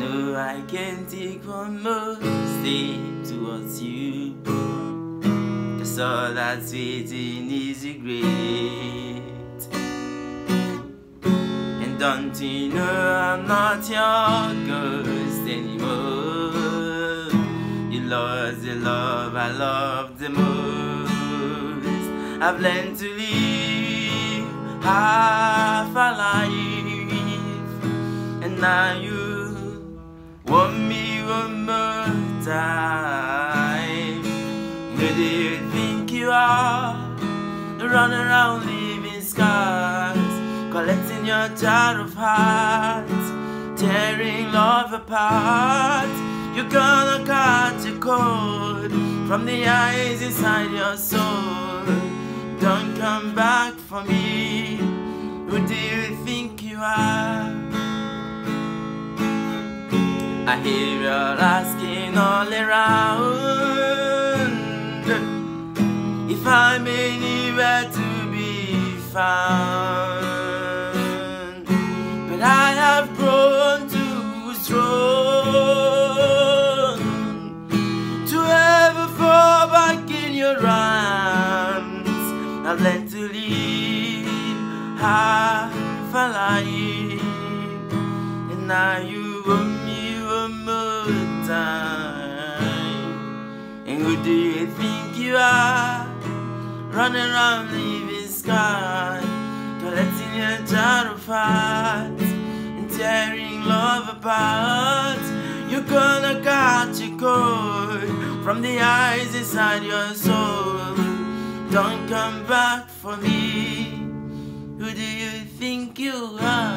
No, I can't take one more step towards you. Cause all that's waiting is regret And don't you know I'm not your ghost anymore? You lost the love I love the most. I've learned to live half a life And now you want me one more time Who do you think you are? Running around leaving scars Collecting your jar of hearts Tearing love apart You're gonna catch a cold From the eyes inside your soul don't come back for me. I hear you're asking all around if I'm anywhere to be found. But I have grown too strong to ever fall back in your arms. I've learned to live half a life, and now you time. And who do you think you are? Running around leaving scars, collecting your of hearts and tearing love apart. You're gonna catch a cold from the eyes inside your soul. Don't come back for me. Who do you think you are?